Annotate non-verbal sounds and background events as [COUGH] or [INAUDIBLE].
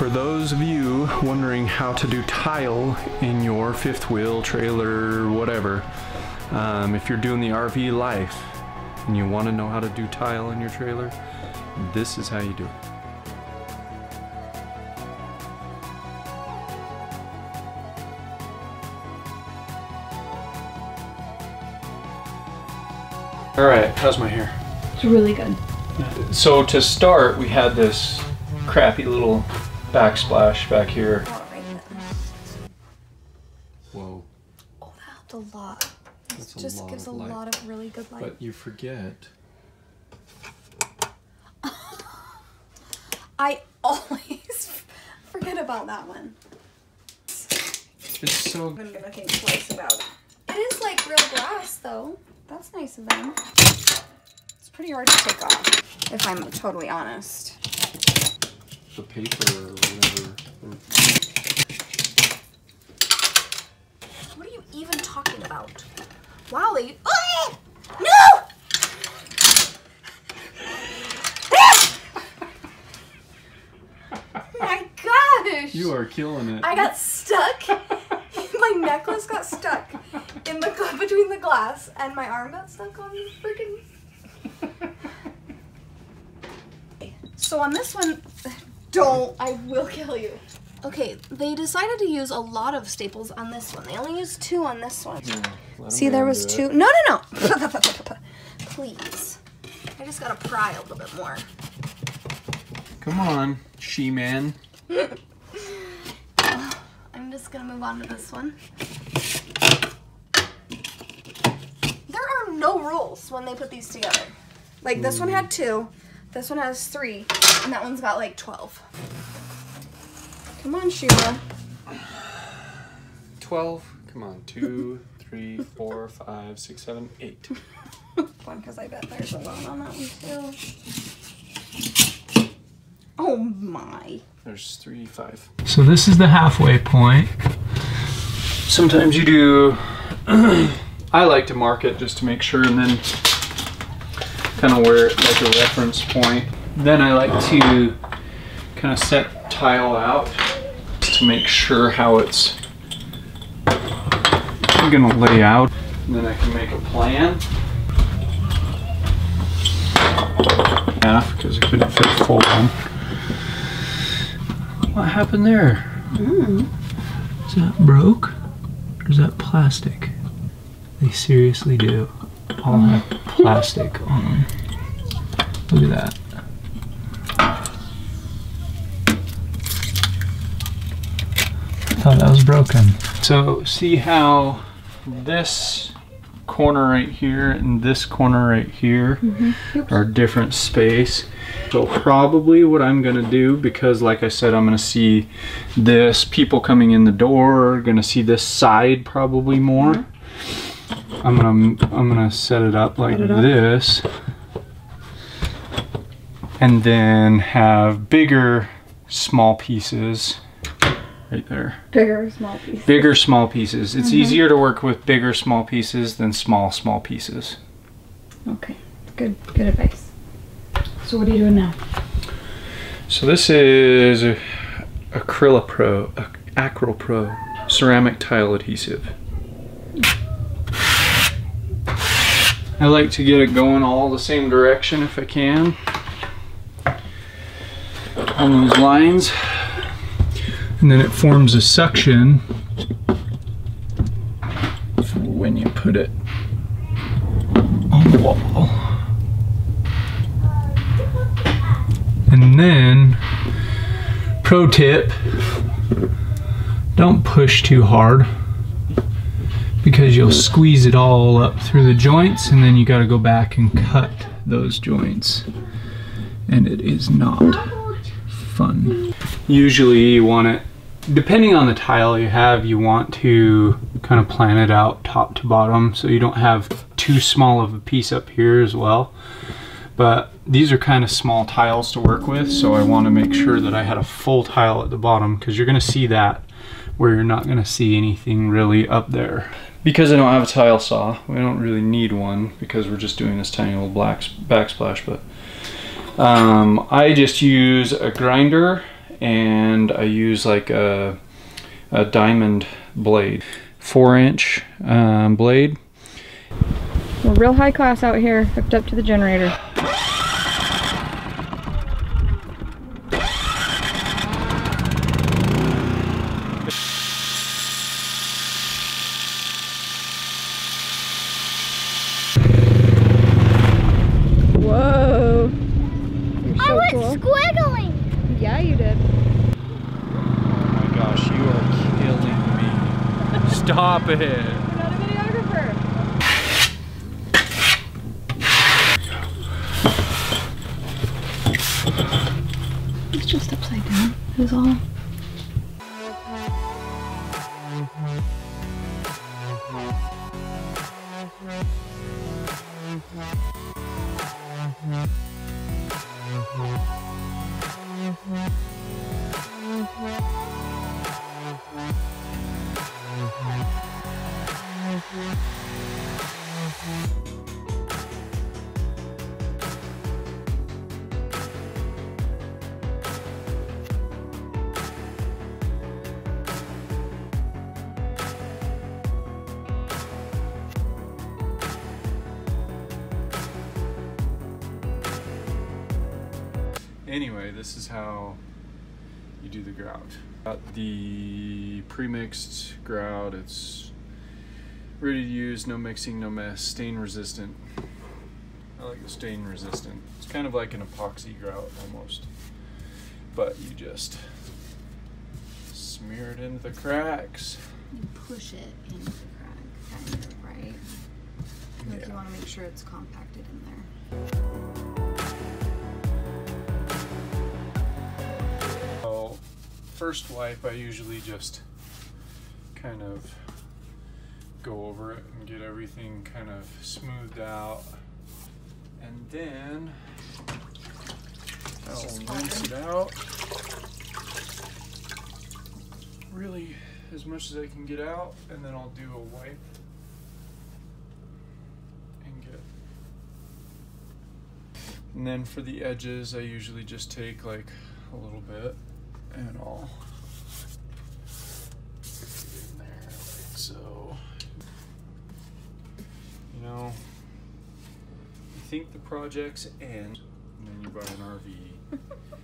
for those of you wondering how to do tile in your fifth wheel, trailer, whatever, um, if you're doing the RV life and you want to know how to do tile in your trailer, this is how you do it. All right, how's my hair? It's really good. So to start, we had this crappy little backsplash back here. Whoa, Oh, that helped a lot. that's a Just lot gives of a light. lot of really good light. But you forget. [LAUGHS] I always [LAUGHS] forget about that one. It's so. I'm gonna think twice about it. It is like real glass, though. That's nice of them. It's pretty hard to take off, if I'm totally honest. The paper or whatever. What are you even talking about? Wally. Ah! No! [LAUGHS] My gosh! You are killing it. I got stuck. [LAUGHS] my necklace got stuck in the [LAUGHS] between the glass, and my arm got stuck on the freaking. So on this one, don't I will kill you. Okay, they decided to use a lot of staples on this one. They only used two on this one. See, there was two. No, no, no. [LAUGHS] Please. I just gotta pry a little bit more. Come on, she man. [SIGHS] I'm just gonna move on to this one. There are no rules when they put these together. Like this one had mm. two, this one has three, and that one's got like 12. Come on, Sheila. 12. Come on. Two, [LAUGHS] three, four, five, six, seven, eight. [LAUGHS] One, because I bet there's a lot on that one too. Oh my. There's three, five. So this is the halfway point. Sometimes you do. [CLEARS THROAT] I like to mark it just to make sure, and then kind of wear it like a reference point. Then I like to kind of set tile out to make sure how it's gonna lay out. And then I can make a plan. Half because couldn't fit full one. What happened there? Mm-hmm. Is that broke? Or is that plastic? They seriously do. All have plastic on them. Look at that. Thought that was broken. So see how this corner right here and this corner right here mm-hmm. are different space. So probably what I'm gonna do, because like I said, I'm gonna see this, people coming in the door gonna see this side probably more. Mm-hmm. I'm gonna I'm gonna set it up like it up. this. And then have bigger small pieces right there. Bigger or small piece? Bigger small pieces. It's mm-hmm. easier to work with bigger small pieces than small small pieces. Okay, good, good advice. So what are you doing now? So this is a Acrylapro, Ac- Acrylpro ceramic tile adhesive. I like to get it going all the same direction if I can. On those lines. And then it forms a suction for when you put it on the wall. And then, pro tip, don't push too hard because you'll squeeze it all up through the joints and then you got to go back and cut those joints. And it is not fun. Usually you want it, depending on the tile you have, you want to kind of plan it out top to bottom so you don't have too small of a piece up here as well. But these are kind of small tiles to work with so I want to make sure that I had a full tile at the bottom because you're going to see that where you're not going to see anything really up there. Because I don't have a tile saw we don't really need one because we're just doing this tiny little black backsplash but um, I just use a grinder and I use like a, a diamond blade, four inch um, blade. We're real high class out here, hooked up to the generator. Whoa! You're I so went cool. squiggling. Yeah, you did. Oh my gosh, you are killing me. Stop it. A videographer. It's just upside down. Is all. Anyway, this is how you do the grout. Got the pre-mixed grout. It's ready to use, no mixing, no mess, stain resistant. I like the stain resistant. It's kind of like an epoxy grout almost. But you just smear it into the cracks. You push it into the crack, kind of, right? Like Yeah. you want to make sure it's compacted in there. So, first wipe, I usually just kind of go over it and get everything kind of smoothed out. And then I'll rinse it out. Really, as much as I can get out, and then I'll do a wipe and get and then for the edges, I usually just take like a little bit and I'll put it in there like so. You know, you think the project's end, and then you buy an RV [LAUGHS]